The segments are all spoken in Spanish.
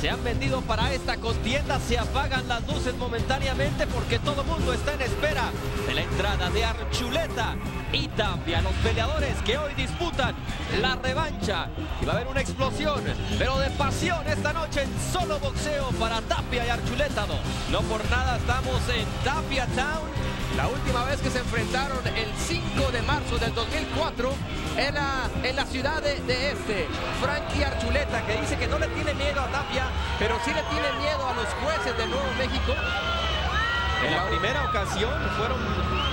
se han vendido para esta contienda. Se apagan las luces momentáneamente porque todo mundo está en espera de la entrada de Archuleta y Tapia, los peleadores que hoy disputan la revancha. Y va a haber una explosión, pero de pasión esta noche en solo boxeo para Tapia y Archuleta 2. No por nada estamos en Tapia Town la última vez que se enfrentaron el 5 de marzo del 2004 era en la ciudad de, este. Frankie Archuleta que dice que no le tiene miedo a Tapia, pero sí le tiene miedo a los jueces de Nuevo México. En la primera ocasión fueron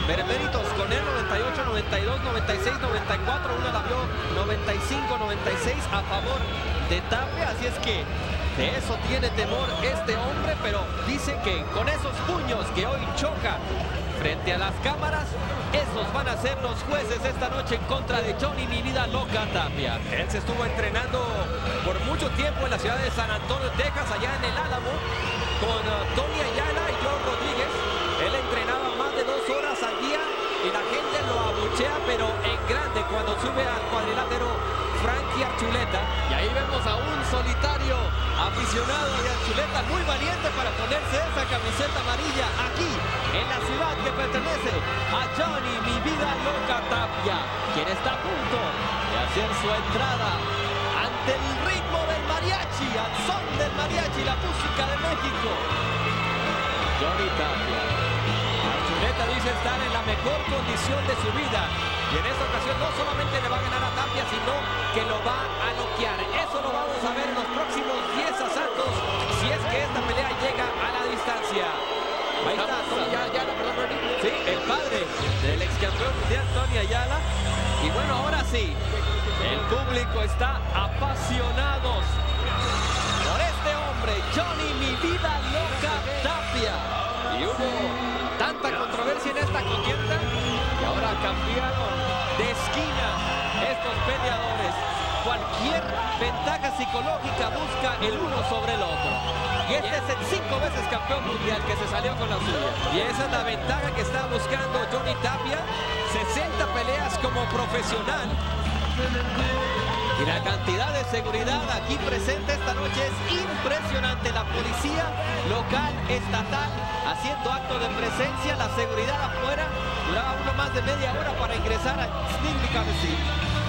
beneméritos con él 98, 92, 96, 94. Una la vio 95, 96 a favor de Tapia. Así es que de eso tiene temor este hombre, pero dice que con esos puños que hoy choca frente a las cámaras. Esos van a ser los jueces esta noche en contra de Johnny Mi Vida Loca Tapia. Él se estuvo entrenando por mucho tiempo en la ciudad de San Antonio, Texas, allá en el Álamo, con uh, Tony Ayala y John Rodríguez. Él entrenaba más de dos horas al día y la gente lo abuchea, pero en grande cuando sube al cuadrilátero Frankie Archuleta. Y ahí vemos a un solitario aficionado de Archuleta muy valiente para ponerse esa camiseta amarilla aquí en la ciudad que pertenece a Johnny Mi Vida Loca Tapia, quien está a punto de hacer su entrada ante el ritmo del mariachi, al son del mariachi, la música de México. Johnny Tapia. Archuleta dice estar en la mejor condición de su vida y en esta ocasión no solamente le va a ganar a Tapia, sino que lo va a noquear. Eso lo vamos a ver en los próximos 10 asaltos si es que esta pelea llega a la distancia. Ahí está Tony Ayala, perdón, Sí, el padre del ex campeón mundial Tony Ayala. Y bueno, ahora sí, el público está apasionados Johnny Mi Vida Loca Tapia. Y hubo tanta controversia en esta contienda y ahora cambiaron de esquina estos peleadores. Cualquier ventaja psicológica busca el uno sobre el otro. Y este es el cinco veces campeón mundial que se salió con la suya. Y esa es la ventaja que está buscando Johnny Tapia. 60 peleas como profesional. Y la cantidad de seguridad aquí presente esta noche es impresionante. La policía local, estatal, haciendo acto de presencia. La seguridad afuera duraba uno más de media hora para ingresar a Stingly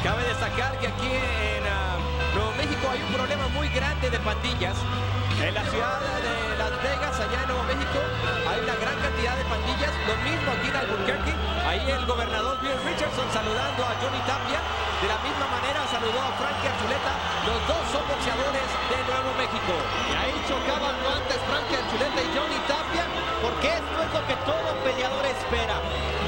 Cabe destacar que aquí en uh, Nuevo México hay un problema muy grande de pandillas. En la ciudad de Las Vegas, allá en Nuevo México, hay una gran cantidad de pandillas. Lo mismo aquí en Albuquerque. Ahí el gobernador Bill Richardson saludando a Johnny Tapia. De la misma manera saludó a Frankie Archuleta. Los dos son boxeadores de Nuevo México. Y ahí chocaban antes Frankie Archuleta y Johnny Tapia. Porque esto es lo que todo peleador espera.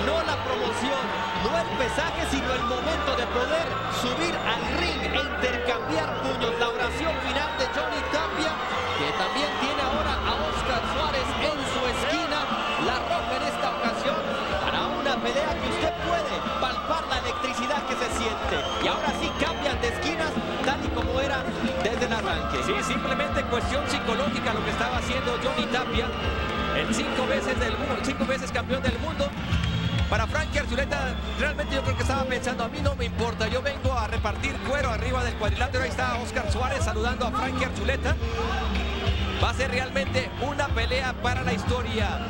No la promoción, no el pesaje, sino el momento de poder subir al ring e intercambiar puños. La oración final de Johnny Tapia que también se siente. Y ahora sí cambian de esquinas tal y como era desde el arranque. Sí, simplemente cuestión psicológica lo que estaba haciendo Johnny Tapia. El cinco veces, del, cinco veces campeón del mundo. Para Frankie Archuleta, realmente yo creo que estaba pensando, a mí no me importa, yo vengo a repartir cuero arriba del cuadrilátero. Ahí está Oscar Suárez saludando a Frankie Archuleta. Va a ser realmente una pelea para la historia.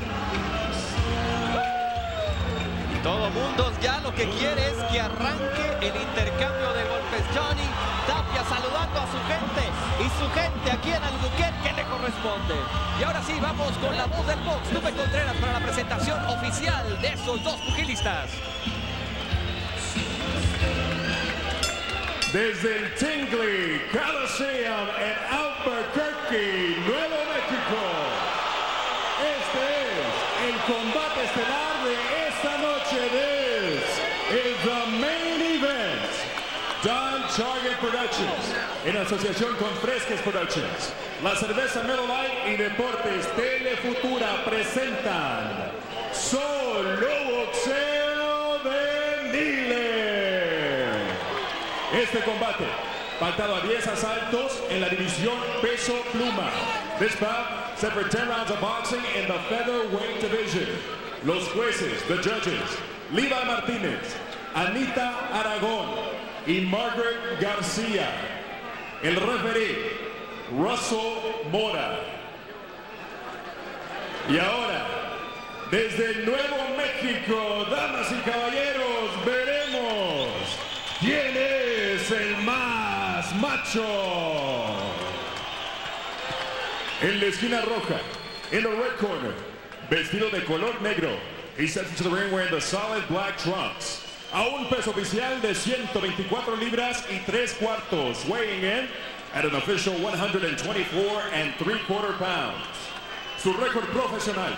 Todo mundo ya lo que quiere es que arranque el intercambio de golpes. Johnny Tapia saludando a su gente y su gente aquí en Albuquerque le corresponde. Y ahora sí, vamos con la voz del box. Lupe Contreras para la presentación oficial de esos dos pugilistas. Desde el Tingley Coliseum en Albuquerque, Nuevo México. Este es el combate estelar de esta noche. This is the main event. Don Target Productions, en asociación con Fresques Productions, la cerveza Melo Light y Deportes Telefutura presentan Solo Boxeo de Nile. Este combate, pactado a 10 asaltos en la división peso pluma. This bout set for 10 rounds of boxing in the featherweight division. Los jueces, the judges, Levi Martínez, Anita Aragón y Margaret García. El referee, Russell Mora. Y ahora, desde Nuevo México, damas y caballeros, veremos quién es el más macho. En la esquina roja, en the red corner, vestido de color negro, he steps into the ring wearing the solid black trunks. A un peso oficial de 124 libras y 3 cuartos, weighing in at an official 124 and 3 quarter pounds. Su récord profesional,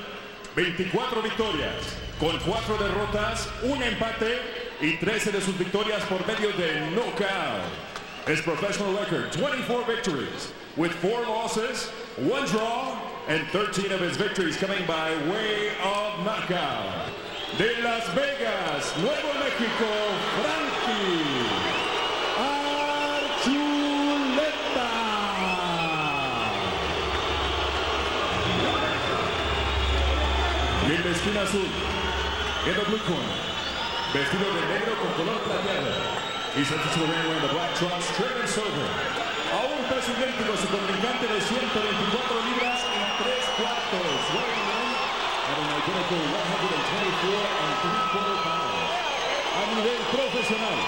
24 victorias, con 4 derrotas, un empate y 13 de sus victorias por medio de knockout. His professional record, 24 victories, with 4 losses, 1 draw, and 13 of his victories coming by way of knockout. De Las Vegas, Nuevo México, Frankie Archuleta. Y en esquina azul, en the blue corner, vestido de negro con color plateado. Y se the ring wearing the black trunks, trim and silver. A un peso su contrincante de 124 libras y 3 cuartos. Weighing in at an identical 124 and 3 quarter pounds. A nivel profesional,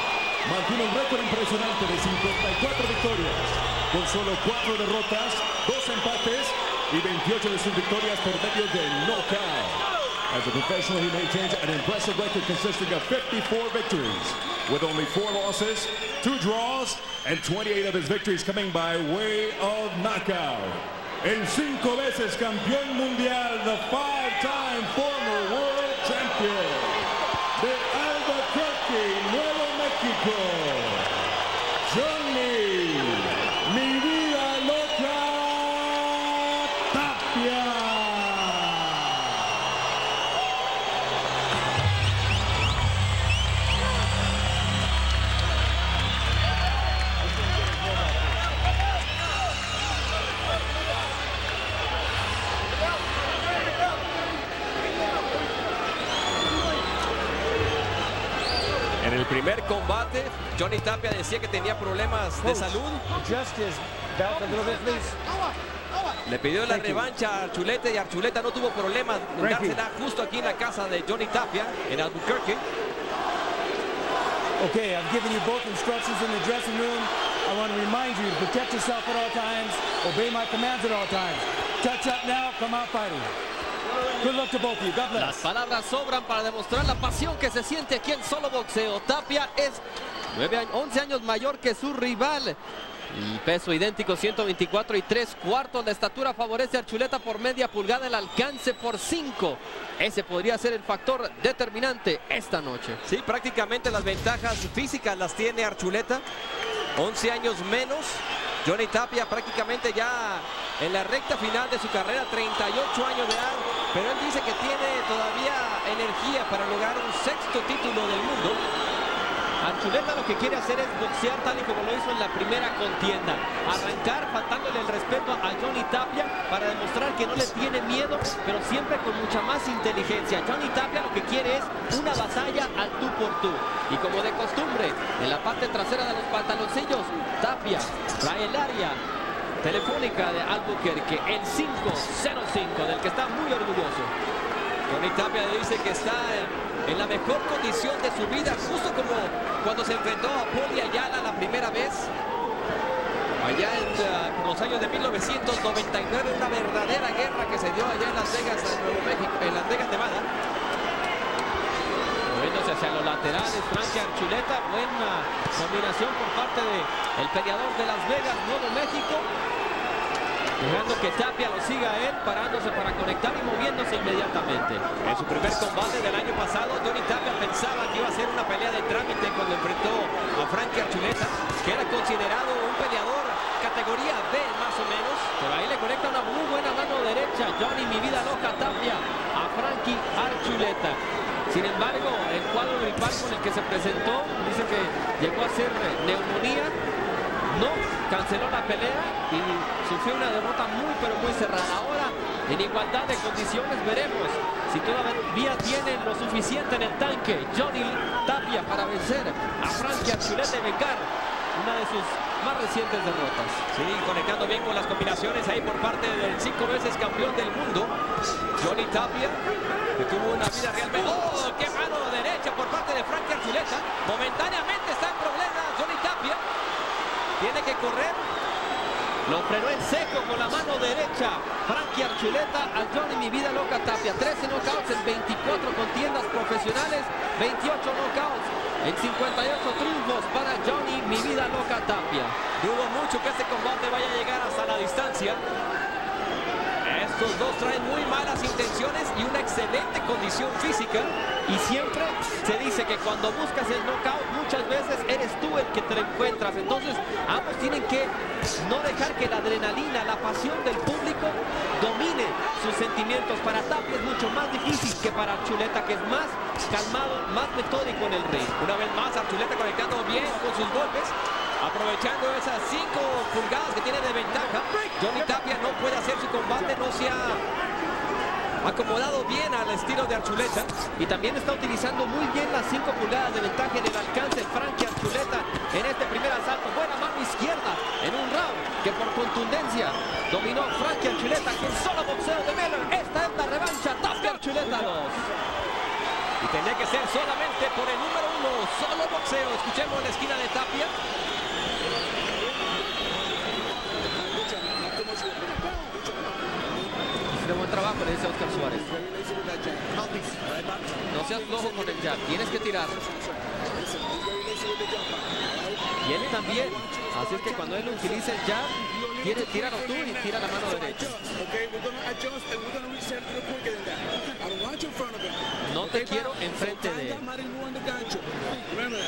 mantiene un récord impresionante de 54 victorias, con solo 4 derrotas, 2 empates y 28 de sus victorias por medio de knockout. As a professional, he maintains an impressive record consisting of 54 victories, with only 4 losses, 2 draws, and 28 of his victories coming by way of knockout. El cinco veces campeón mundial, the five-time former world champion de Albuquerque, Nuevo México, primer combate, Johnny Tapia decía que tenía problemas de salud. Le pidió la revancha a Archuleta y Archuleta no tuvo problemas en dársela justo aquí en la casa de Johnny Tapia, en Albuquerque. Okay, I've given you both instructions in the dressing room. I want to remind you to protect yourself at all times, obey my commands at all times. Touch up now, come out fighting. Las palabras sobran para demostrar la pasión que se siente aquí en solo boxeo. Tapia es 9 años, 11 años mayor que su rival. Y peso idéntico, 124 y 3 cuartos. La estatura favorece a Archuleta por media pulgada, el alcance por 5. Ese podría ser el factor determinante esta noche. Sí, prácticamente las ventajas físicas las tiene Archuleta. 11 años menos. Johnny Tapia prácticamente ya en la recta final de su carrera, 38 años de edad. Pero él dice que tiene todavía energía para lograr un sexto título del mundo. Archuleta lo que quiere hacer es boxear tal y como lo hizo en la primera contienda. Arrancar faltándole el respeto a Johnny Tapia para demostrar que no le tiene miedo, pero siempre con mucha más inteligencia. Johnny Tapia lo que quiere es una batalla al tú por tú. Y como de costumbre, en la parte trasera de los pantaloncillos, Tapia trae el área telefónica de Albuquerque, el 505, del que está muy orgulloso. Johnny Tapia dice que está en la mejor condición de su vida, justo como cuando se enfrentó a Poli Ayala la primera vez. Allá en eh, los años de 1999, una verdadera guerra que se dio allá en Las Vegas, en Nuevo México, en Las Vegas, Nevada. Moviéndose hacia los laterales, Frankie Archuleta, buena combinación por parte del peleador de Las Vegas, Nuevo México. Dejando que Tapia lo siga a él, parándose para conectar y moviéndose inmediatamente. En su primer combate del año pasado, Johnny Tapia pensaba que iba a ser una pelea de trámite cuando enfrentó a Frankie Archuleta, que era considerado un peleador categoría B más o menos. Pero ahí le conecta una muy buena mano derecha. Johnny, mi vida loca, Tapia a Frankie Archuleta. Sin embargo, el cuadro gripal con el que se presentó dice que llegó a ser neumonía. No canceló la pelea y sufrió una derrota muy pero muy cerrada. Ahora, en igualdad de condiciones, veremos si todavía tiene lo suficiente en el tanque Johnny Tapia para vencer a Frankie Archuleta y vengar una de sus más recientes derrotas. Sí, conectando bien con las combinaciones ahí por parte del cinco veces campeón del mundo, Johnny Tapia, que tuvo una vida realmente... ¡Oh, mano derecha por parte de Frankie Archuleta! Momentáneamente está en problemas Johnny Tapia. Tiene que correr. Lo frenó en seco con la mano derecha. Frankie Archuleta a Johnny Mi Vida Loca Tapia. 13 knockouts en 24 contiendas profesionales, 28 knockouts en 58 triunfos para Johnny Mi Vida Loca Tapia. Dudo mucho que este combate vaya a llegar hasta la distancia. Estos dos traen muy malas intenciones y una excelente condición física. Y siempre se dice que cuando buscas el knockout, muchas veces eres tú el que te encuentras. Entonces, ambos tienen que no dejar que la adrenalina, la pasión del público domine sus sentimientos. Para Tapia es mucho más difícil que para Chuleta, que es más calmado, más metódico en el ring. Una vez más, Archuleta conectando bien con sus golpes. Aprovechando esas 5 pulgadas que tiene de ventaja, Johnny Tapia no puede hacer su combate, no se ha acomodado bien al estilo de Archuleta. Y también está utilizando muy bien las 5 pulgadas de ventaja en el alcance Frankie Archuleta en este primer asalto. Buena mano izquierda en un round que por contundencia dominó Frankie Archuleta con solo boxeo de Miller. Esta es la revancha Tapia Archuleta 2. Y tenía que ser solamente por el número uno, solo boxeo. Escuchemos la esquina de Tapia. Trabajo, le dice Oscar Suárez. No seas flojo con el jab, tienes que tirar. Y él también. Así es que cuando él utiliza el jab, tiene, tíralo tú y tira la mano derecha. No te quiero enfrente de él.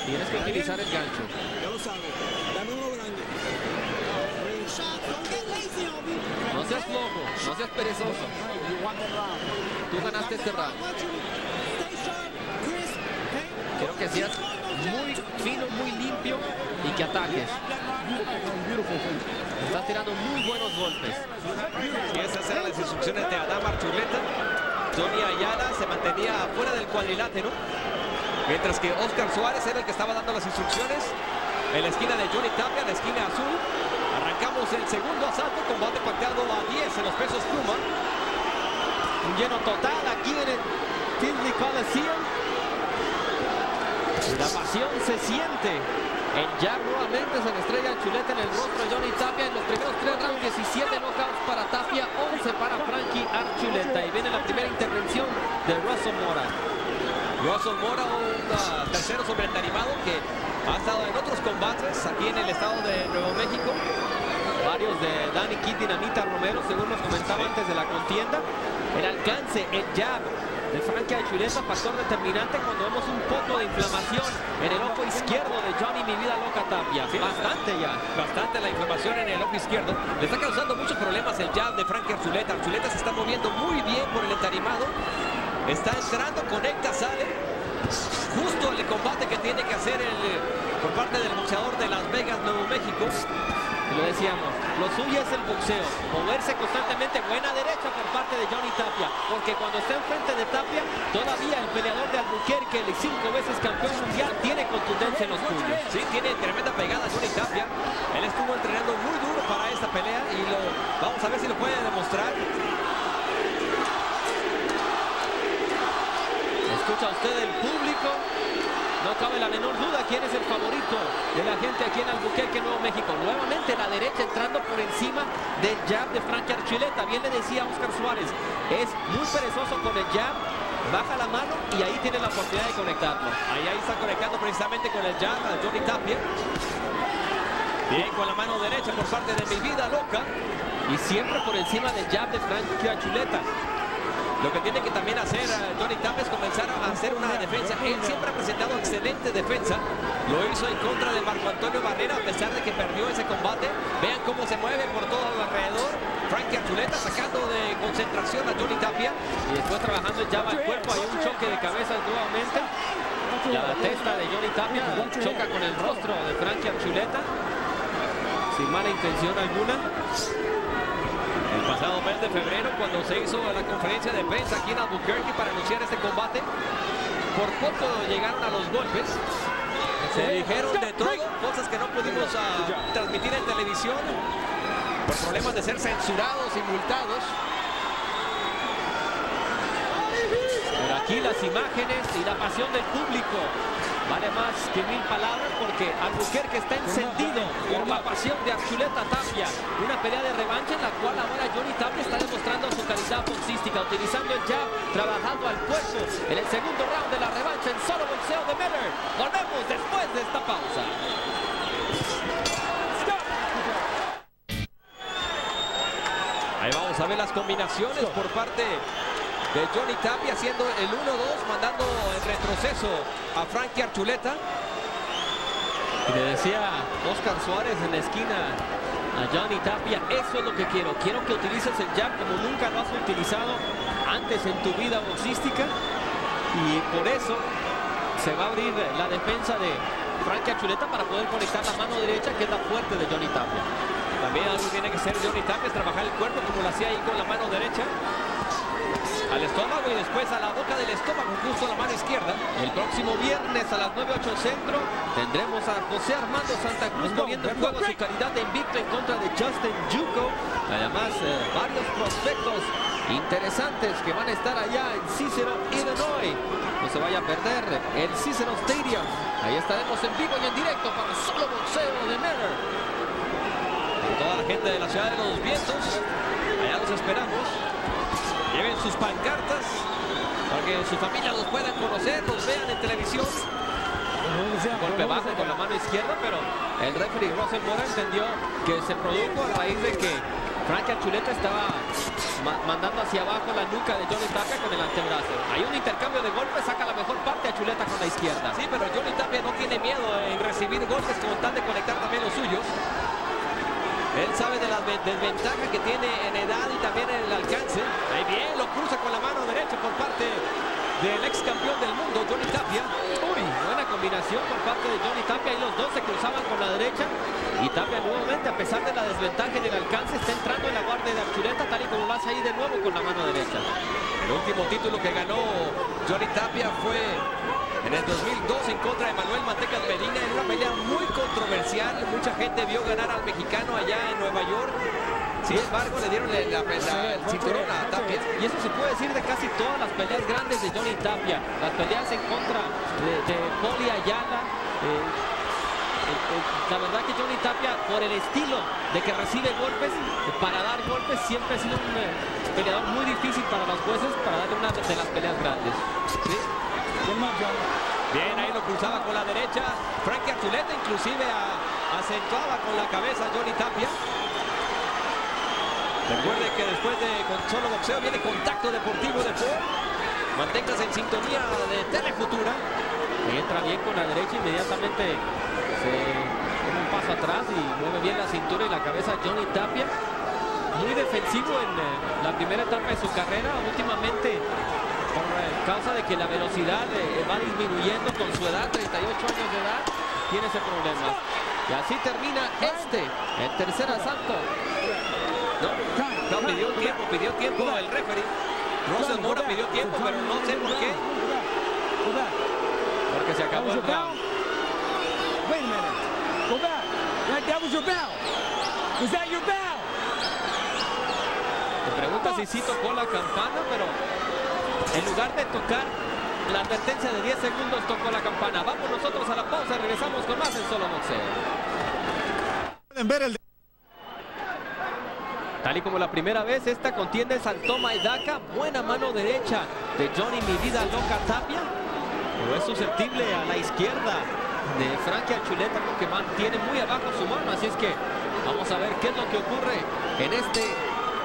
Tienes que utilizar el gancho. No seas flojo, no seas perezoso. Tú ganaste este round. Quiero que seas muy fino, muy limpio y que ataques. Estás tirando muy buenos golpes. Y esas eran las instrucciones de Adam Archuleta. Johnny Ayala se mantenía fuera del cuadrilátero. Mientras que Oscar Suárez era el que estaba dando las instrucciones. En la esquina de Johnny Tapia, la esquina azul. Arrancamos el segundo asalto, combate pactado a 10 en los pesos Puma. Un lleno total aquí en el Tinley Coliseum. La pasión se siente. El jab nuevamente se le estrella chuleta en el rostro de Johnny Tapia. En los primeros tres rounds, 17 knockouts para Tapia, 11 para Frankie Archuleta. Y viene la primera intervención de Russell Mora. Russell Mora, un uh, tercero sobre el animado que ha estado en otros combates aquí en el estado de Nuevo México. De Danny Kidd y Nanita Romero, según nos comentaba antes de la contienda. El alcance, el jab de Frankie Archuleta, factor determinante cuando vemos un poco de inflamación en el ojo izquierdo de Johnny Mi Vida Loca Tapia. Bastante ya. Bastante la inflamación en el ojo izquierdo. Le está causando muchos problemas el jab de Frankie Archuleta. Archuleta se está moviendo muy bien por el entarimado. Está entrando, conecta, sale. Justo el combate que tiene que hacer el, por parte del boxeador de Las Vegas, Nuevo México. Lo decíamos, lo suyo es el boxeo. Moverse constantemente, buena derecha por parte de Johnny Tapia. Porque cuando está enfrente de Tapia, todavía el peleador de Albuquerque, el cinco veces campeón mundial, tiene contundencia en los puños. Sí, tiene tremenda pegada Johnny Tapia. Él estuvo entrenando muy duro para esta pelea y lo vamos a ver si lo puede demostrar. Escucha usted el público. Cabe la menor duda quién es el favorito de la gente aquí en Albuquerque, Nuevo México. Nuevamente la derecha entrando por encima del jab de Frankie Archuleta. Bien le decía Oscar Suárez, es muy perezoso con el jab, baja la mano y ahí tiene la oportunidad de conectarlo. Ahí, ahí está conectando precisamente con el jab a Johnny Tapia. Bien con la mano derecha por parte de mi vida loca. Y siempre por encima del jab de Frankie Archuleta. Lo que tiene que también hacer a Johnny Tapia es comenzar a hacer una defensa. Él siempre ha presentado excelente defensa. Lo hizo en contra de Marco Antonio Barrera a pesar de que perdió ese combate. Vean cómo se mueve por todo alrededor. Frankie Archuleta sacando de concentración a Johnny Tapia. Y después trabajando el jab al cuerpo. Hay un choque de cabezas nuevamente. La testa de Johnny Tapia choca con el rostro de Frankie Archuleta. Sin mala intención alguna. Pasado mes de febrero, cuando se hizo la conferencia de prensa aquí en Albuquerque para anunciar este combate, por poco llegaron a los golpes. Se dijeron de todo, cosas que no pudimos ah, transmitir en televisión por problemas de ser censurados y multados. Pero aquí las imágenes y la pasión del público vale más que mil palabras porque Albuquerque está encendido por la pasión de Archuleta Tapia. Una pelea de revancha en la cual ahora Johnny Tapia está demostrando su calidad boxística, utilizando el jab, trabajando al cuerpo en el segundo round de la revancha en solo boxeo de Miller. Volvemos después de esta pausa. Ahí vamos a ver las combinaciones por parte de Johnny Tapia haciendo el 1-2, mandando en retroceso a Frankie Archuleta. Y le decía Oscar Suárez en la esquina a Johnny Tapia, eso es lo que quiero. Quiero que utilices el jab como nunca lo has utilizado antes en tu vida boxística. Y por eso se va a abrir la defensa de Frankie Archuleta para poder conectar la mano derecha, que es la fuerte de Johnny Tapia. También algo tiene que ser Johnny Tapia, es trabajar el cuerpo como lo hacía ahí con la mano derecha. Al estómago y después a la boca del estómago, justo la mano izquierda. El próximo viernes a las 9.8 centro tendremos a José Armando Santa Cruz poniendo en juego su calidad de invicto en contra de Justin Juco. Además, eh, varios prospectos interesantes que van a estar allá en Cicero, Illinois. No se vaya a perder el Cicero Stadium. Ahí estaremos en vivo y en directo para solo boxeo de Miller. Con toda la gente de la ciudad de los vientos, allá los esperamos. Lleven sus pancartas para que su familia los puedan conocer, los vean en televisión. Golpe bajo con la mano izquierda, pero el referee Russell Mora entendió que se produjo a raíz de que Frank Archuleta estaba ma mandando hacia abajo la nuca de Johnny Tapia con el antebrazo. Hay un intercambio de golpes, saca la mejor parte a Chuleta con la izquierda. Sí, pero Johnny Tapia no tiene miedo en recibir golpes con tal de conectar también los suyos. Él sabe de la desventaja que tiene en edad y también en el alcance. Ahí bien, lo cruza con la mano derecha por parte del ex campeón del mundo, Johnny Tapia. Uy, buena combinación por parte de Johnny Tapia y los dos se cruzaban con la derecha. Y Tapia nuevamente, a pesar de la desventaja en el alcance, está entrando en la guardia de Archuleta, tal y como lo hace ahí de nuevo con la mano derecha. El último título que ganó Johnny Tapia fue en el 2002 en contra de Manuel Mantecas Medina en una pelea muy controversial. Mucha gente vio ganar al mexicano allá en Nueva York. Sin embargo, le dieron la, la, el cinturón a Tapia. Y eso se puede decir de casi todas las peleas grandes de Johnny Tapia. Las peleas en contra de, de Poli Ayala. eh, eh, eh, la verdad que Johnny Tapia, por el estilo de que recibe golpes, para dar golpes, siempre ha sido un peleador muy difícil para los jueces para darle una de las peleas grandes. ¿sí? Bien, ahí lo cruzaba con la derecha. Frankie Archuleta inclusive acentuaba con la cabeza Johnny Tapia. Recuerde que después de con solo boxeo viene contacto deportivo de Ford. Manténgase en sintonía de Telefutura. Y entra bien con la derecha, inmediatamente se un paso atrás y mueve bien la cintura y la cabeza Johnny Tapia. Muy defensivo en eh, la primera etapa de su carrera, últimamente por eh, causa de que la velocidad eh, va disminuyendo con su edad, 38 años de edad, tiene ese problema. Y así termina este, el tercer asalto. No, pidió tiempo, pidió tiempo el referee. Russell Mora pidió tiempo, pero no sé por qué. Porque se acabó el round. Wait a minute. Go back. That, was your bow. Was that your bow? Te pregunta si sí tocó la campana, pero en lugar de tocar la advertencia de 10 segundos, tocó la campana. Vamos nosotros a la pausa, regresamos con más en Solo Boxeo. Pueden ver el Tal y como la primera vez, esta contienda es al toma y daca. Buena mano derecha de Johnny Mi Vida Loca Tapia. Pero es susceptible a la izquierda de Frankie Archuleta, ¿no? que mantiene muy abajo su mano. Así es que vamos a ver qué es lo que ocurre en este,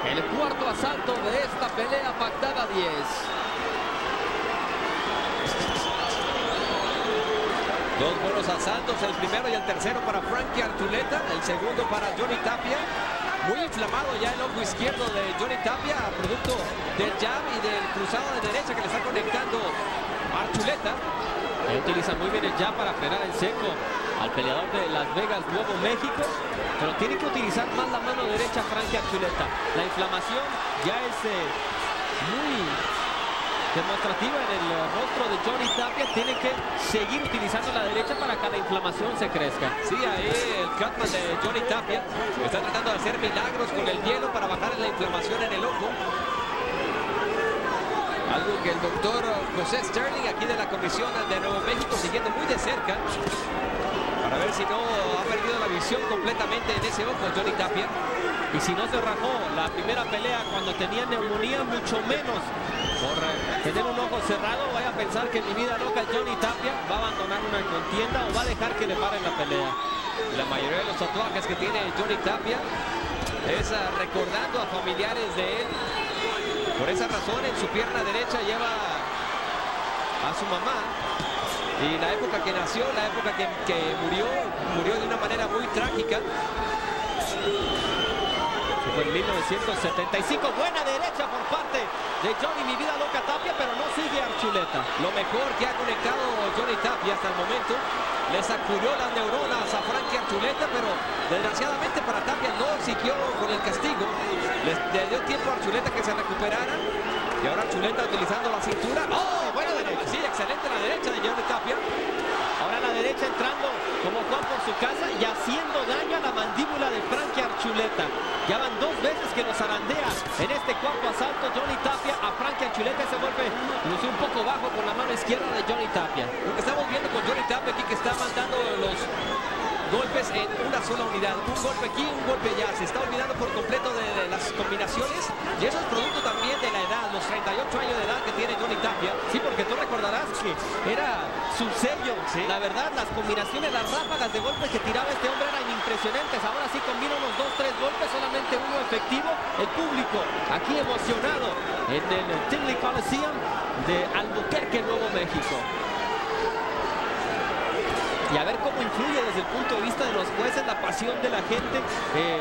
el cuarto asalto de esta pelea pactada 10. Dos buenos asaltos, el primero y el tercero para Frankie Archuleta, el segundo para Johnny Tapia. Muy inflamado ya el ojo izquierdo de Johnny Tapia, producto del jab y del cruzado de derecha que le está conectando Archuleta. Ahí utiliza muy bien el jab para frenar en seco al peleador de Las Vegas, Nuevo México. Pero tiene que utilizar más la mano derecha Frankie Archuleta. La inflamación ya es eh, muy demostrativa en el rostro de Johnny Tapia. Tiene que seguir utilizando la derecha para que la inflamación se crezca. Sí, ahí el Catman de Johnny Tapia está tratando de hacer milagros con el hielo para bajar la inflamación en el ojo. Que el doctor José Sterling aquí de la Comisión de Nuevo México siguiendo muy de cerca para ver si no ha perdido la visión completamente en ese ojo Johnny Tapia. Y si no se rajó la primera pelea cuando tenía neumonía, mucho menos por eh, tener un ojo cerrado, vaya a pensar que en mi vida loca Johnny Tapia va a abandonar una contienda o va a dejar que le paren la pelea. La mayoría de los tatuajes que tiene Johnny Tapia es ah, recordando a familiares de él. Por esa razón en su pierna derecha lleva a su mamá. Y la época que nació, la época que, murió, murió de una manera muy trágica. Fue en 1975. Buena derecha por de Johnny Mi Vida Loca Tapia, pero no sigue Archuleta. Lo mejor que ha conectado Johnny Tapia hasta el momento. Le sacudió las neuronas a Frankie Archuleta, pero desgraciadamente para Tapia no siguió con el castigo. Le, le dio tiempo a Archuleta que se recuperara. Y ahora Archuleta utilizando la cintura. ¡Oh! Sí, excelente la derecha de Johnny Tapia. Derecha entrando como Juan por su casa y haciendo daño a la mandíbula de Frankie Archuleta. Ya van dos veces que nos zarandea en este cuarto asalto Johnny Tapia a Frankie Archuleta. Ese golpe lució un poco bajo con la mano izquierda de Johnny Tapia. Lo que estamos viendo con Johnny Tapia aquí que está mandando los golpes en una sola unidad. Un golpe aquí, un golpe allá. Se está olvidando por completo de, de las combinaciones. Y eso es producto también de la edad, los 38 años de edad que tiene Johnny Tapia. Sí, porque tú recordarás que era su sello. La verdad, las combinaciones, las ráfagas de golpes que tiraba este hombre eran impresionantes. Ahora sí combina unos dos, tres golpes, solamente uno efectivo. El público aquí emocionado en el Tinley Coliseum de Albuquerque, Nuevo México. Y a ver cómo influye desde el punto de vista de los jueces la pasión de la gente, eh,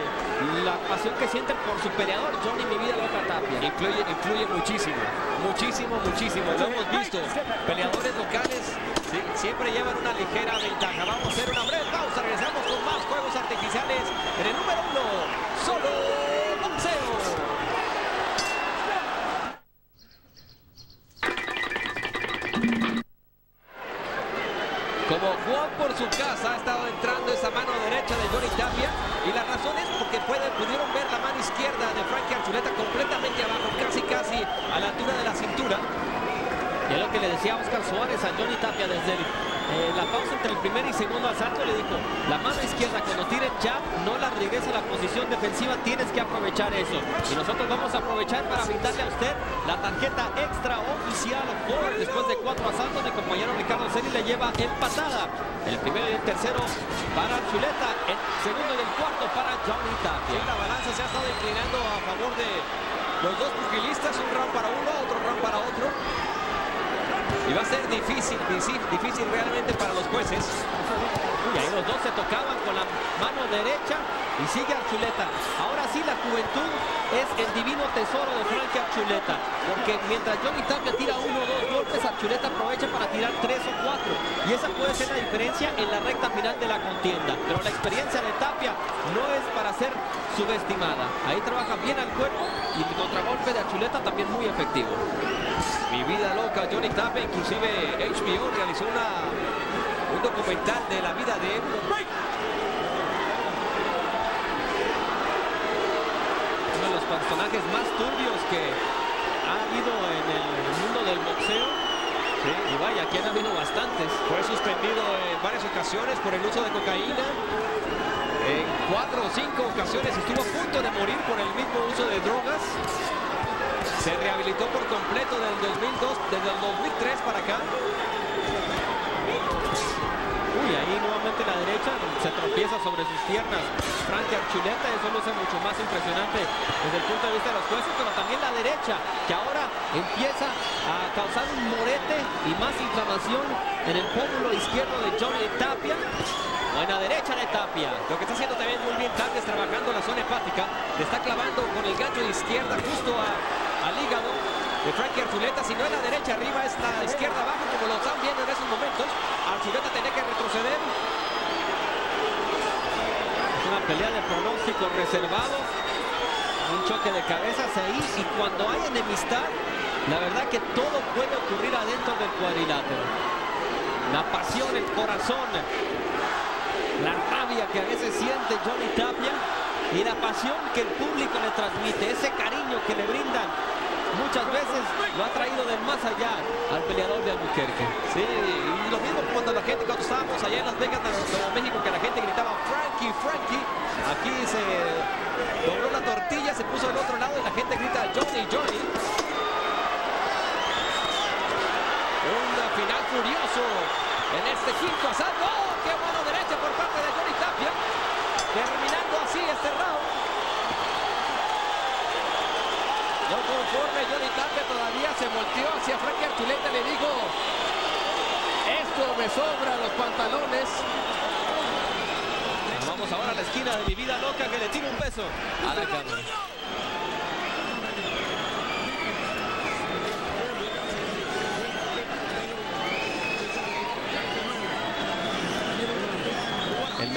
la pasión que sienten por su peleador, Johnny Mi Vida Loca Tapia. Influye, influye muchísimo, muchísimo, muchísimo. Lo hemos visto. Peleadores locales siempre llevan una ligera ventaja. Vamos a hacer una breve pausa. Regresamos con más juegos artificiales en el número uno. Solo para Chuleta, el segundo y el cuarto para Johnny Tapia. la balanza se ha estado inclinando a favor de los dos pugilistas, un round para uno, otro round para otro. Y va a ser difícil, difícil realmente para los jueces. Y ahí los dos se tocaban con la mano derecha y sigue Archuleta. Ahora sí la juventud es el divino tesoro de Frankie Archuleta. Porque mientras Johnny Tapia tira uno o dos golpes, Archuleta aprovecha para tirar tres o cuatro. Y esa puede ser la diferencia en la recta final de la contienda. Pero la experiencia de Tapia no es para ser subestimada. Ahí trabaja bien al cuerpo y el contragolpe de Archuleta también muy efectivo. Mi vida loca, Johnny Tapia, inclusive HBO realizó una, un documental de la vida de él. uno de los personajes más turbios que ha habido en el mundo del boxeo. Y vaya, aquí han habido bastantes. Fue suspendido en varias ocasiones por el uso de cocaína. En cuatro o cinco ocasiones estuvo a punto de morir por el mismo uso de drogas. Se rehabilitó por completo del 2002, desde el 2003 para acá. Uy, ahí nuevamente la derecha se tropieza sobre sus piernas. Frankie Archuleta, eso lo hace mucho más impresionante desde el punto de vista de los jueces, pero también la derecha, que ahora empieza a causar un morete y más inflamación en el pómulo izquierdo de Johnny Tapia. Buena derecha de Tapia. Lo que está haciendo también muy bien Tapia es trabajando la zona hepática. Le está clavando con el gancho de izquierda justo al hígado de Frankie Archuleta. Si no es la derecha arriba, es la izquierda abajo, como lo están viendo en esos momentos. Archuleta tenía que retroceder. Es una pelea de pronóstico reservado. Un choque de cabezas ahí y cuando hay enemistad, La verdad que todo puede ocurrir adentro del cuadrilátero. La pasión, el corazón, la rabia que a veces siente Johnny Tapia y la pasión que el público le transmite, ese cariño que le brindan muchas veces lo ha traído del más allá al peleador de Albuquerque. Sí, y lo mismo cuando la gente, cuando estábamos allá en Las Vegas, Nuevo México, que la gente gritaba Frankie, Frankie. Aquí se dobló la tortilla, se puso del otro lado y la gente grita Johnny, Johnny. Un final furioso en este quinto asalto. ¡Oh, mano derecha por parte de Johnny Tapia! Terminando así este round. No conforme Johnny Tapia todavía se volteó hacia Frankie Archuleta le dijo esto me sobra los pantalones. Vamos ahora a la esquina de mi vida loca que le tira un beso a la cámara.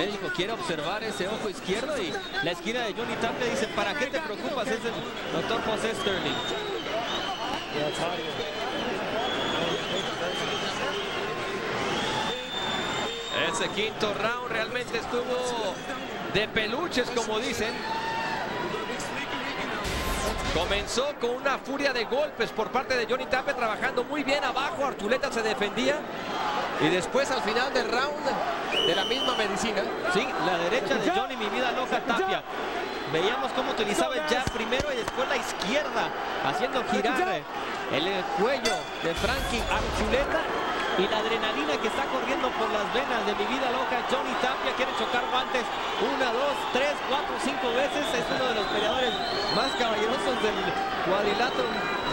Médico quiere observar ese ojo izquierdo y la esquina de Johnny Tapia dice, ¿para qué te preocupas? Es el doctor José Sterling. Ese quinto round realmente estuvo de peluches, como dicen. Comenzó con una furia de golpes por parte de Johnny Tapia, trabajando muy bien abajo. Archuleta se defendía. Y después, al final del round, de la misma medicina. Sí, la derecha de Johnny, mi vida loca, Tapia. Veíamos cómo utilizaba el jab primero y después la izquierda, haciendo girar el cuello de Frankie Archuleta y la adrenalina que está corriendo por las venas de mi vida loca. Johnny Tapia quiere chocar guantes una, dos, tres, cuatro, cinco veces. Es uno de los peleadores más caballerosos del cuadrilátero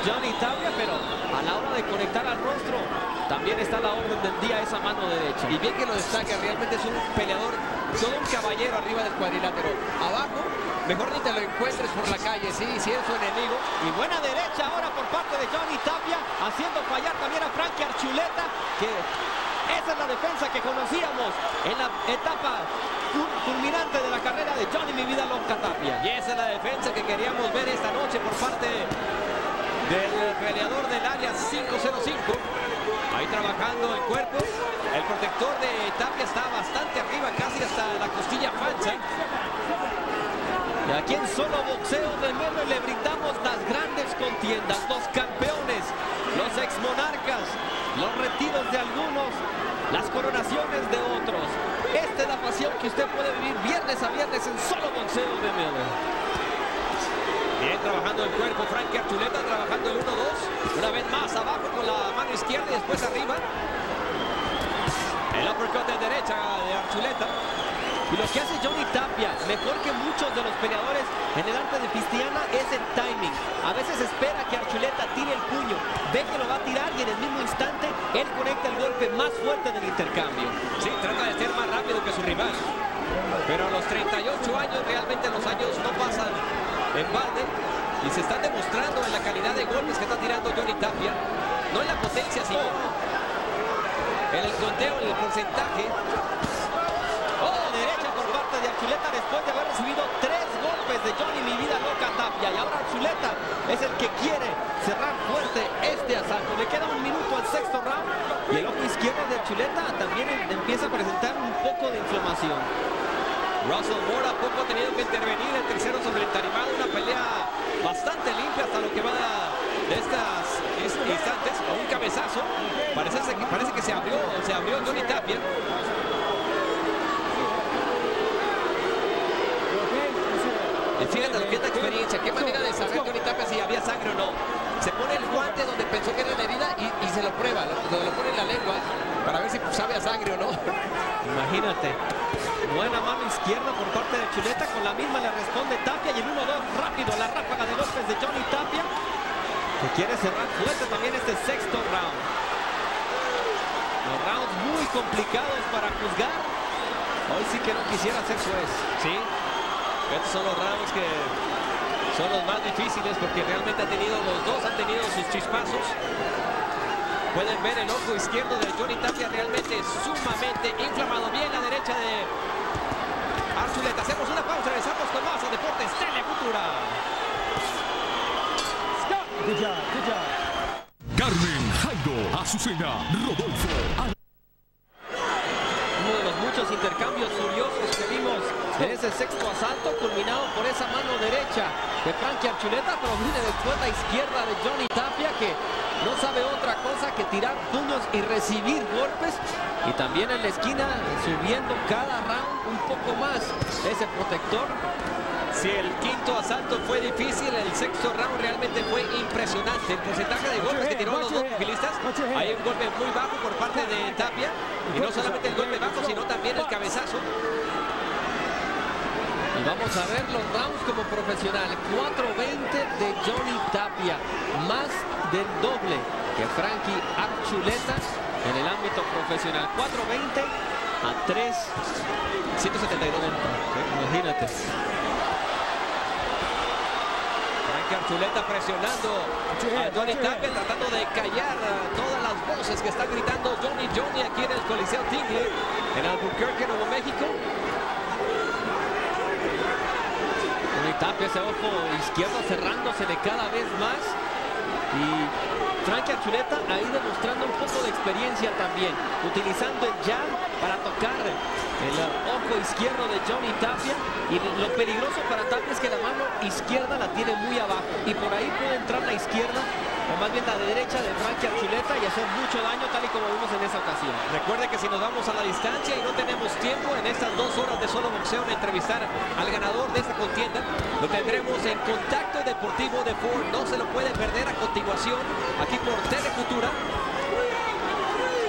Johnny Tapia, pero a la hora de conectar al rostro también está la orden del día esa mano derecha. Y bien que lo destaca, realmente es un peleador, todo un caballero arriba del cuadrilátero. Abajo, mejor ni te lo encuentres por la calle, sí, si es su enemigo. Y buena derecha ahora por parte de Johnny Tapia, haciendo fallar también a Frankie Archuleta, que esa es la defensa que conocíamos en la etapa culminante de la carrera de Johnny Mi Vida Loca Tapia. Y esa es la defensa que queríamos ver esta noche por parte del peleador del área 505. Ahí trabajando el cuerpo. El protector de Tapia está bastante arriba, casi hasta la costilla falsa. Y aquí en solo boxeo de nuevo le brindamos las grandes contiendas, los campeones, los exmonarcas, los retiros de algunos, las coronaciones de otros. Esta es la pasión que usted puede vivir viernes a viernes en solo boxeo de Miller. Trabajando el cuerpo, Frankie Archuleta trabajando el 1-2. Una vez más abajo con la mano izquierda y después arriba. El uppercut de derecha de Archuleta. Y lo que hace Johnny Tapia, mejor que muchos de los peleadores en el arte de Pistiana, es el timing. A veces espera que Archuleta tire el puño, ve que lo va a tirar y en el mismo instante él conecta el golpe más fuerte del intercambio. Sí, trata de ser más rápido que su rival. Pero a los 38 años, realmente los años no pasan Y se están demostrando en la calidad de golpes que está tirando Johnny Tapia. No en la potencia, sino en el conteo, en el porcentaje. Oh, derecha por parte de Archuleta después de haber recibido tres golpes de Johnny Mi Vida Loca Tapia. Y ahora Archuleta es el que quiere cerrar fuerte este asalto. Le queda un minuto al sexto round. Y el ojo izquierdo de Archuleta también empieza a presentar un poco de inflamación. Russell Moore a poco ha tenido que intervenir el tercero sobre el tarimado. Una pelea bastante limpia hasta lo que va de estas instantes. A un cabezazo. Parece, parece que se abrió, se abrió Johnny Tapia. Fíjate, fíjate experiencia. Qué manera de saber Johnny Tapia si había sangre o no. Se pone el guante donde pensó que era la herida y, y se lo prueba. Lo, lo, pone en la lengua para ver si sabe a sangre o no. Imagínate. Buena mano izquierda por parte de Chuleta. Con la misma le responde Tapia. Y el 1-2 rápido. La ráfaga de golpes de Johnny Tapia. Que quiere cerrar fuerte también este sexto round. Los rounds muy complicados para juzgar. Hoy sí que no quisiera ser juez. Sí. Estos son los rounds que son los más difíciles porque realmente han tenido, los dos han tenido sus chispazos. Pueden ver el ojo izquierdo de Johnny Tapia realmente sumamente inflamado. Bien la derecha de Archuleta. Hacemos una pausa, regresamos con más a Deportes Telecultura. Good job, good job. Carmen, Jairo, Azucena, Rodolfo. Uno de los muchos intercambios furiosos que vimos en ese sexto asalto, culminado por esa mano derecha de Frankie Archuleta, pero viene después la izquierda de Johnny Tapia, que que tirar puños y recibir golpes. Y también en la esquina, subiendo cada round un poco más ese protector. Si el quinto asalto fue difícil, el sexto round realmente fue impresionante. El porcentaje de golpes que tiró los dos pugilistas, hay un golpe muy bajo por parte de Tapia. Y no solamente el golpe bajo, sino también el cabezazo. Y vamos a ver los rounds como profesional. 4.20 de Johnny Tapia, más del doble que Frankie Archuleta en el ámbito profesional. 4.20 a 3, 172. Imagínate. Frankie Archuleta presionando a Johnny Tapia, tratando de callar a todas las voces que están gritando Johnny Johnny aquí en el Coliseo Tingley, en Albuquerque, Nuevo México. Johnny Tapia ese ojo izquierdo cerrándose de cada vez más. Y Frankie Archuleta ahí demostrando un poco de experiencia también, utilizando el jab para tocar el ojo izquierdo de Johnny Tapia. Y lo peligroso para Tapia es que la mano izquierda la tiene muy abajo. Y por ahí puede entrar la izquierda, o más bien la derecha de Frankie Archuleta y hacer mucho daño tal y como vimos en esa ocasión. Recuerde que si nos vamos a la distancia y no tenemos tiempo en estas dos horas de solo boxeo en entrevistar al ganador de esta contienda, lo tendremos en Contacto Deportivo de Ford. No se lo puede perder a continuación aquí por Telefutura.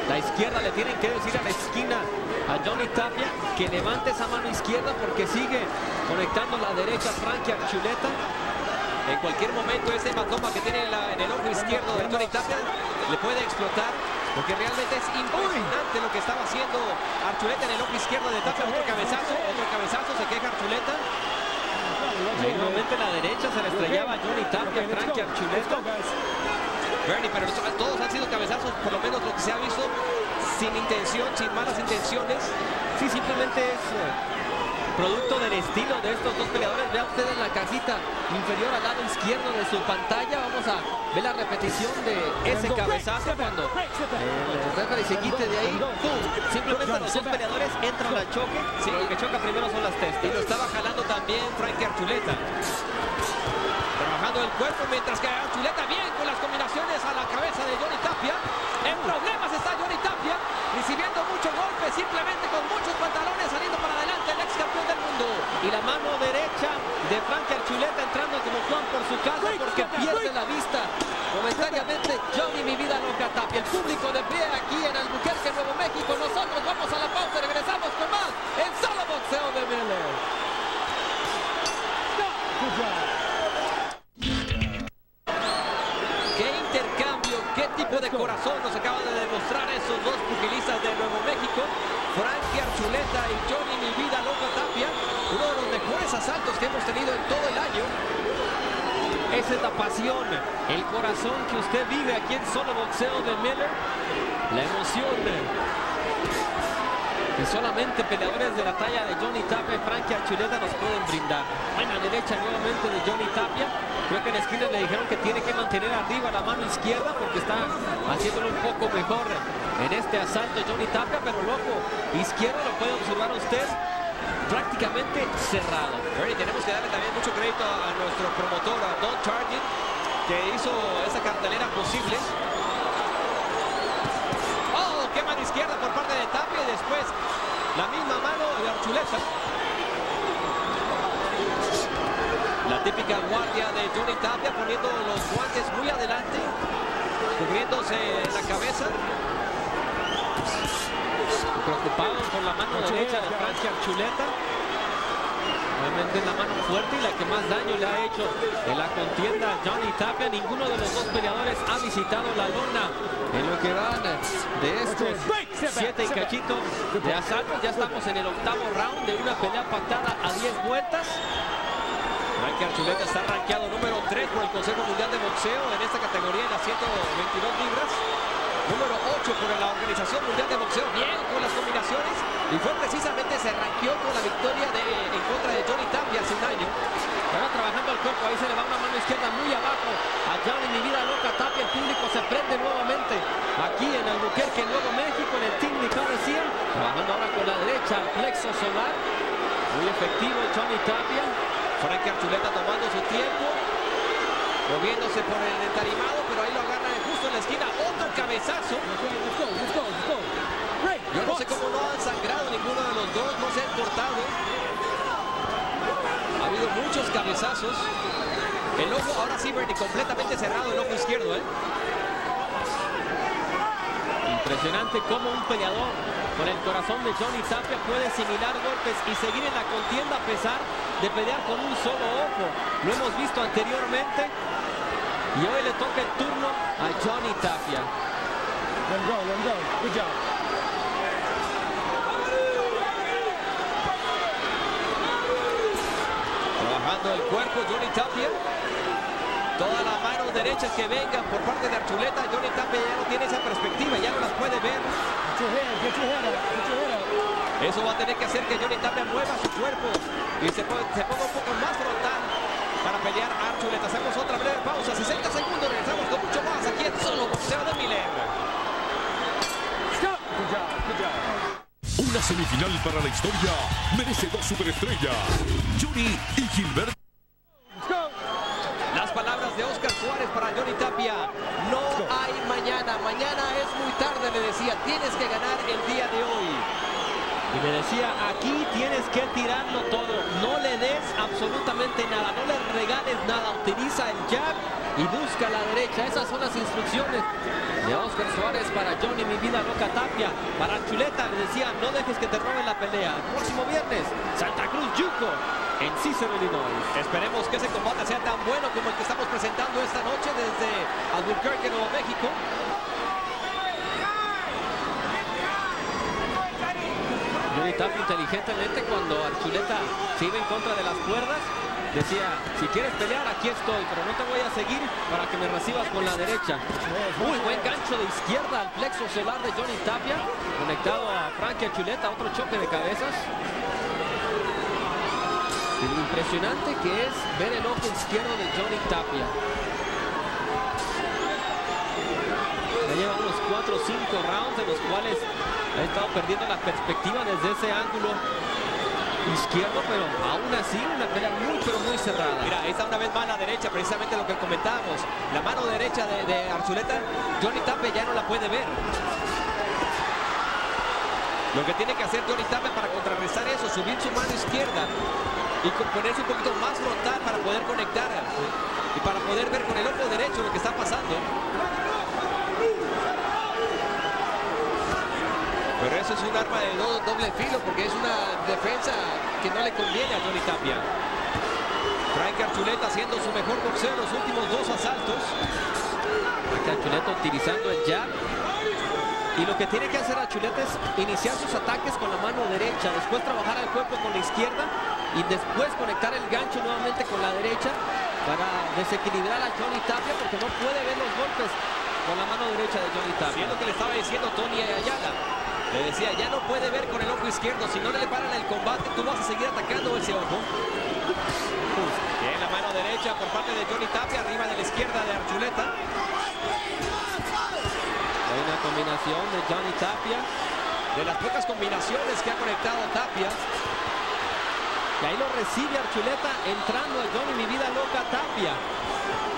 La izquierda le tienen que decir a la esquina a Johnny Tapia que levante esa mano izquierda porque sigue conectando la derecha Frankie Archuleta. En cualquier momento ese hematoma que tiene en, la- en el ojo izquierdo de Johnny Tapia le puede explotar. Porque realmente es impresionante lo que estaba haciendo Archuleta en el ojo izquierdo de Tapia. Otro cabezazo, otro cabezazo, se queja Archuleta. Nuevamente la derecha se le estrellaba a Johnny Tapia, Frankie Archuleta. Bernie, pero todos han sido cabezazos, por lo menos lo que se ha visto, sin intención, sin malas intenciones. Sí, simplemente es eh, producto del estilo de estos dos peleadores. Vea usted en la cajita inferior al lado izquierdo de su pantalla. Vamos a ver la repetición de ese cabezazo cuando el referee se quite de ahí. ¡pum! Simplemente los dos peleadores entran al choque. Sí, lo que choca primero son las Y testas. lo estaba jalando también Frankie Archuleta. Trabajando el cuerpo mientras que Archuleta bien con las combinaciones a la cabeza de Johnny Tapia. En problemas está Johnny Tapia, recibiendo mucho golpe, simplemente con muchos pantalones saliendo para adelante el ex campeón del mundo. Y la mano derecha de Frankie Archuleta entrando como Juan por su casa porque pierde la vista. Momentáneamente, Johnny, mi vida loca Tapia. El público de pie aquí en Albuquerque, Nuevo México. Nosotros vamos a la pausa y regresamos con más el corazón que usted vive aquí en solo boxeo de Miller. La emoción que solamente peleadores de la talla de Johnny Tapia y Frankie Archuleta nos pueden brindar. Buena derecha nuevamente de Johnny Tapia. Creo que en la esquina le dijeron que tiene que mantener arriba la mano izquierda porque está haciéndolo un poco mejor en este asalto Johnny Tapia, pero el ojo izquierdo lo puede observar usted prácticamente cerrado. Bernie, tenemos que darle también mucho crédito a, nuestro promotor, a Don Chargin, que hizo esa cartelera posible. ¡Oh! ¡Qué mano izquierda por parte de Tapia! Y después la misma mano de Archuleta. La típica guardia de Johnny Tapia poniendo los guantes muy adelante, cubriéndose la cabeza. Preocupado por la mano derecha de Frankie Archuleta. Obviamente es la mano fuerte y la que más daño le ha hecho en la contienda Johnny Tapia. Ninguno de los dos peleadores ha visitado la lona en lo que van de estos siete y cachito de asaltos. Ya estamos en el octavo round de una pelea pactada a 10 vueltas. Frankie Archuleta está rankeado número 3 por el Consejo Mundial de Boxeo en esta categoría en las 122 libras. Número 8 por la Organización Mundial de Boxeo. Bien con las combinaciones. Y fue precisamente se ranqueó con la victoria de, en contra de Johnny Tapia hace un año. Ahora trabajando el cuerpo, ahí se le va una mano izquierda muy abajo a Johnny Mi Vida Loca Tapia. El público se prende nuevamente aquí en Albuquerque, Nuevo México, en el Team Coliseum. Trabajando ahora con la derecha, plexo solar. Muy efectivo Johnny Tapia. Frank Archuleta tomando su tiempo. Moviéndose por el entarimado, pero ahí lo en la esquina. Otro cabezazo. Let's go, let's go, let's go. Great. Yo no sé cómo no han sangrado ninguno de los dos, no se han cortado. Ha habido muchos cabezazos. El ojo, ahora sí, Bernie, completamente cerrado el ojo izquierdo, ¿eh? Impresionante cómo un peleador con el corazón de Johnny Tapia puede asimilar golpes y seguir en la contienda a pesar de pelear con un solo ojo. Lo hemos visto anteriormente y hoy le toca el turno a Johnny Tapia. Let go, let go. Good job. Trabajando el cuerpo, Johnny Tapia. Todas las manos derechas que vengan por parte de Archuleta, Johnny Tapia ya no tiene esa perspectiva, ya no las puede ver. Eso va a tener que hacer que Johnny Tapia mueva su cuerpo y se ponga un poco más frontal para pelear Archuleta. Hacemos otra breve pausa, 60 segundos, regresamos con mucho más aquí en Solo Boxeo de job. Una semifinal para la historia merece dos superestrellas. Johnny y Gilbert. Let's go. Las palabras de Oscar Suárez para Johnny Tapia. No hay mañana, mañana es muy tarde, le decía, tienes que ganar el día de hoy. Y le decía, aquí tienes que tirarlo todo. No le des absolutamente nada. No le regales nada. Utiliza el jab y busca la derecha. Esas son las instrucciones de Oscar Mi Vida Loca Tapia. Para Chuleta le decía, no dejes que te roben la pelea. El próximo viernes, Santa Cruz Yuko en Cicero, Illinois. Esperemos que ese combate sea tan bueno como el que estamos presentando esta noche desde Albuquerque, Nuevo México. Johnny Tapia inteligentemente cuando Archuleta se iba en contra de las cuerdas, decía, si quieres pelear, aquí estoy, pero no te voy a seguir para que me recibas con la derecha. Muy buen gancho de izquierda al plexo solar de Johnny Tapia, conectado a Frankie Archuleta, otro choque de cabezas. Y lo impresionante que es ver el ojo izquierdo de Johnny Tapia. Ya lleva unos 4 o 5 rounds en los cuales ha estado perdiendo la perspectiva desde ese ángulo izquierdo, pero aún así una pelea muy pero muy cerrada. Mira, está una vez más la derecha, precisamente lo que comentábamos. La mano derecha de, Archuleta, Johnny Tapia ya no la puede ver. Lo que tiene que hacer Johnny Tapia para contrarrestar eso, subir su mano izquierda y ponerse un poquito más frontal para poder conectar y para poder ver con el ojo derecho lo que está pasando. Pero es un arma de do- doble filo porque es una defensa que no le conviene a Johnny Tapia. Frank Archuleta haciendo su mejor boxeo en los últimos dos asaltos. Frankie Archuleta utilizando el jab. Y lo que tiene que hacer Archuleta es iniciar sus ataques con la mano derecha, después trabajar al cuerpo con la izquierda y después conectar el gancho nuevamente con la derecha para desequilibrar a Johnny Tapia porque no puede ver los golpes con la mano derecha de Johnny Tapia. es que le estaba diciendo Tony Ayala. Le decía, ya no puede ver con el ojo izquierdo. Si no le paran el combate, tú vas a seguir atacando ese ojo. Bien, la mano derecha por parte de Johnny Tapia, arriba de la izquierda de Archuleta. Buena combinación de Johnny Tapia. De las pocas combinaciones que ha conectado Tapia. Y ahí lo recibe Archuleta entrando a Johnny Mi Vida Loca Tapia.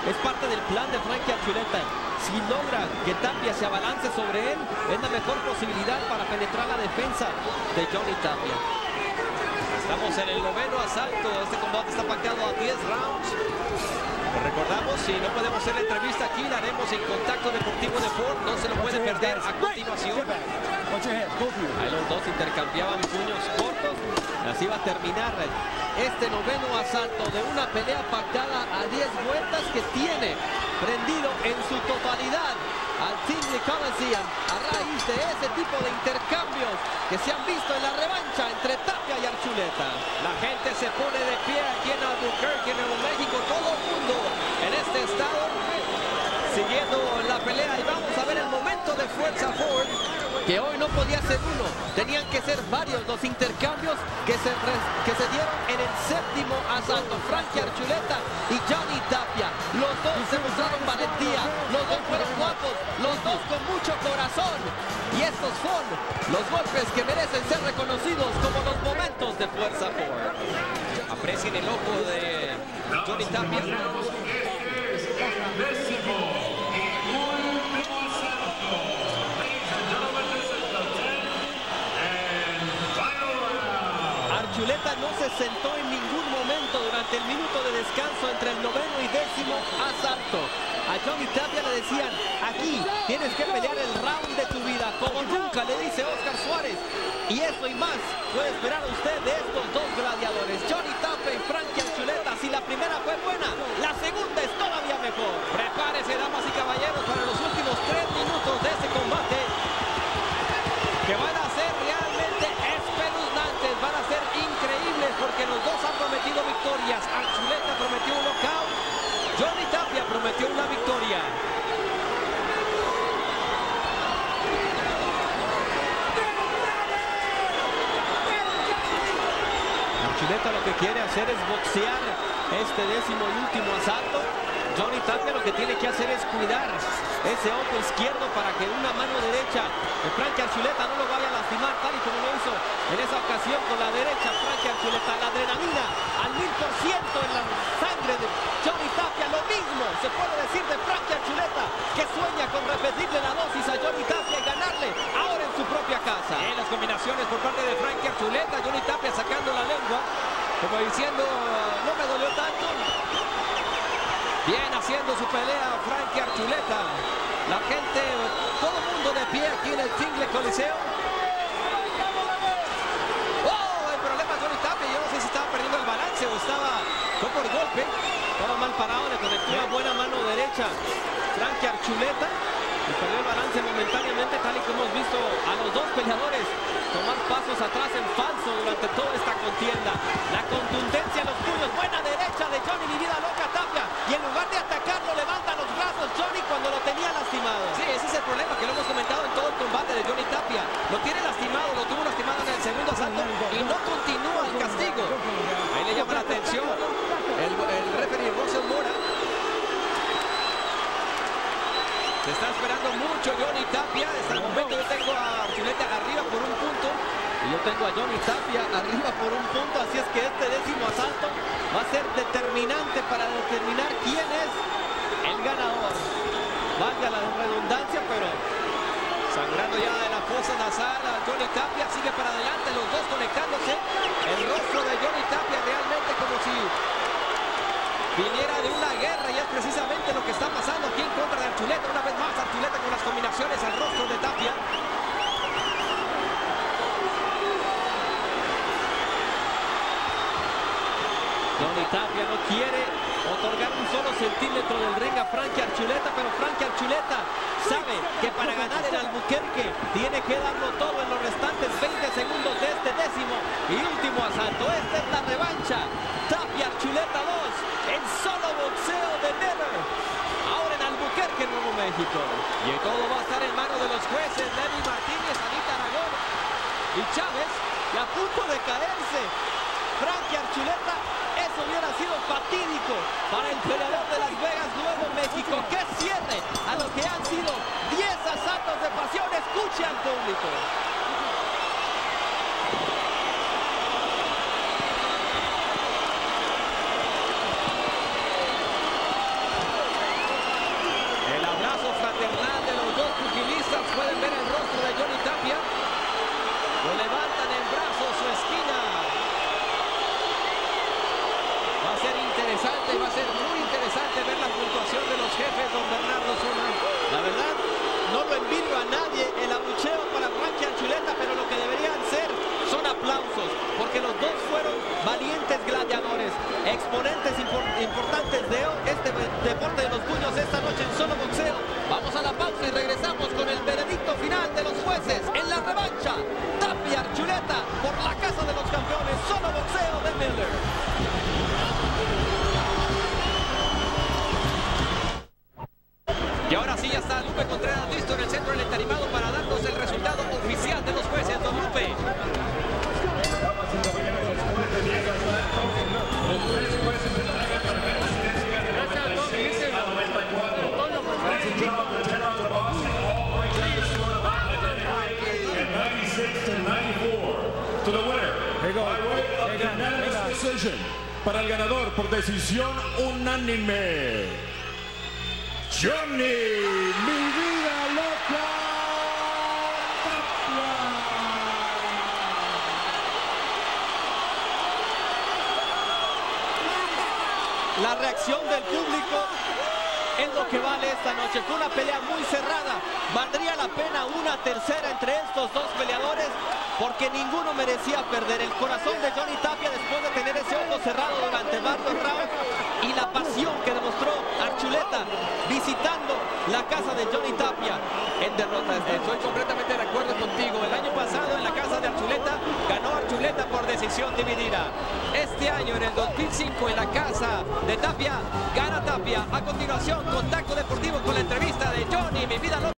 Es parte del plan de Frankie Archuleta. Si logra que Tapia se abalance sobre él, es la mejor posibilidad para penetrar la defensa de Johnny Tapia. Estamos en el noveno asalto. Este combate está pactado a 10 rounds. Recordamos, si no podemos hacer la entrevista aquí, la haremos en Contacto Deportivo de Ford. No se lo puede perder a continuación. Ahí los dos intercambiaban puños cortos. Así va a terminar este noveno asalto de una pelea pactada a 10 vueltas que tiene prendido en su totalidad al de Coliseum a raíz de ese tipo de intercambios que se han visto en la revancha entre Tapia y Archuleta. La gente se pone de pie aquí en Albuquerque, Nuevo México. Todo el mundo en este estado siguiendo la pelea. Y vamos a ver el momento de fuerza Ford. que hoy no podía ser uno, tenían que ser varios los intercambios que se, que se dieron en el séptimo asalto. Frankie Archuleta y Johnny Tapia, los dos demostraron valentía, los dos fueron guapos, los dos con mucho corazón. Y estos son los golpes que merecen ser reconocidos como los momentos de fuerza Ford. Aprecien el ojo de Johnny Tapia. Archuleta no se sentó en ningún momento durante el minuto de descanso entre el noveno y décimo asalto. A Johnny Tapia le decían, aquí tienes que pelear el round de tu vida, como nunca le dice Oscar Suárez. Y eso y más puede esperar usted de estos dos gladiadores, Johnny Tapia y Frankie Archuleta. Si la primera fue buena, la segunda es todavía mejor. Prepárese, damas y caballeros, para los últimos tres minutos de este combate. Los dos han prometido victorias. Archuleta prometió un knockout, Johnny Tapia prometió una victoria. Archuleta lo que quiere hacer es boxear este décimo y último asalto. Johnny Tapia lo que tiene que hacer es cuidar ese ojo izquierdo para que una mano derecha de Frankie Archuleta no lo vaya a lastimar tal y como lo hizo en esa ocasión con la derecha Frankie Archuleta. La adrenalina al mil por ciento en la sangre de Johnny Tapia. Lo mismo se puede decir de Frankie Archuleta que sueña con repetirle la dosis a Johnny Tapia y ganarle ahora en su propia casa. En las combinaciones por parte de Frankie Archuleta, Johnny Tapia sacando la lengua, como diciendo, no me dolió tanto. Bien haciendo su pelea Frankie Archuleta. La gente, todo el mundo de pie aquí en el Tingle Coliseo. ¡Oh! El problema Johnny Tapia, yo no sé si estaba perdiendo el balance o estaba, fue por golpe. Estaba mal parado, le conectó una buena mano derecha Frankie Archuleta y perdió el balance momentáneamente tal y como hemos visto a los dos peleadores tomar pasos atrás en falso durante toda esta contienda. La contundencia en los puños, buena derecha de Johnny, mi vida loca Tapia y en lugar de atacarlo levanta los brazos Johnny cuando lo tenía lastimado. Sí, ese es el problema que lo hemos comentado en todo el combate de Johnny Tapia. Lo tiene lastimado, lo tuvo lastimado en el segundo asalto y no continúa el castigo. Ahí le llama la atención el, el referee Russell Mora. Se está esperando mucho Johnny Tapia. Hasta el momento yo tengo a Archuleta arriba por un punto. Y yo tengo a Johnny Tapia arriba por un punto, así es que este décimo asalto va a ser determinante para determinar quién es el ganador. Valga la redundancia, pero Sangrando ya de la fosa nasal a Johnny Tapia, sigue para adelante, los dos conectándose. El rostro de Johnny Tapia realmente como si viniera de una guerra y es precisamente lo que está pasando aquí en contra de Archuleta. Una vez más Archuleta con las combinaciones al rostro de Tapia. Johnny Tapia no quiere otorgar un solo centímetro del ring a Frankie Archuleta, pero Frankie Archuleta sabe que para ganar el Albuquerque tiene que darlo todo en los restantes 20 segundos de este décimo y último asalto. Esta es la revancha. Tapia Archuleta 2, el solo boxeo de Miller. Ahora en Albuquerque, Nuevo México. Y todo va a estar en manos de los jueces, Levi Martínez, Anita Aragón y Chávez. Y a punto de caerse. Frankie Archuleta, eso hubiera sido fatídico para el peleador de Las Vegas, Nuevo México. ¡Qué cierre a lo que han sido 10 asaltos de pasión! Escuche al público. Por decisión unánime. Johnny, mi vida loca. La reacción del público es lo que vale esta noche. Fue una pelea muy cerrada. Valdría la pena una tercera entre estos dos peleadores porque ninguno merecía perder. El corazón de Johnny Tapia después de tener ese ojo cerrado durante varios rounds y la pasión que demostró Archuleta visitando la casa de Johnny Tapia en derrota. Estoy completamente de acuerdo contigo. El año pasado en la casa de Archuleta ganó Archuleta por decisión dividida. Este año en el 2005 en la casa de Tapia gana Tapia. A continuación, contacto deportivo con la entrevista de Johnny, mi vida loca.